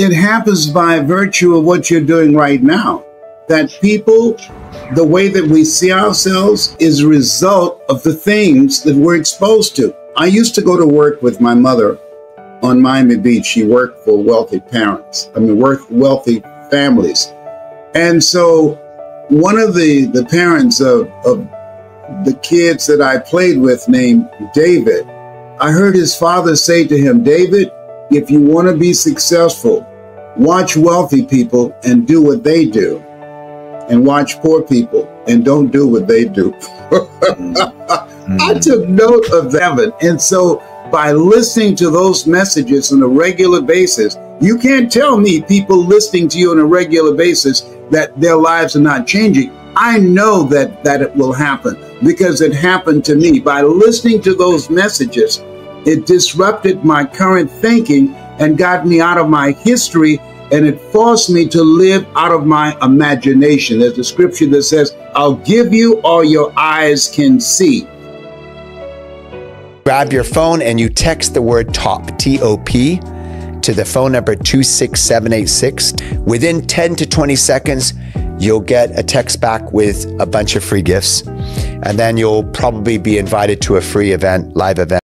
it happens by virtue of what you're doing right now. That people, the way that we see ourselves is a result of the things that we're exposed to. I used to go to work with my mother on Miami Beach. She worked for wealthy parents, I mean, wealthy families. And so one of the, the parents of, of the kids that I played with named David, I heard his father say to him, David, if you want to be successful, watch wealthy people and do what they do, and watch poor people and don't do what they do. mm-hmm. I took note of that. And so by listening to those messages on a regular basis, you can't tell me people listening to you on a regular basis that their lives are not changing. I know that that it will happen because it happened to me. By listening to those messages, it disrupted my current thinking and got me out of my history and it forced me to live out of my imagination. There's a scripture that says, I'll give you all your eyes can see. Grab your phone and you text the word TOP, T O P, to the phone number 26786. Within 10 to 20 seconds, you'll get a text back with a bunch of free gifts. And then you'll probably be invited to a free event, live event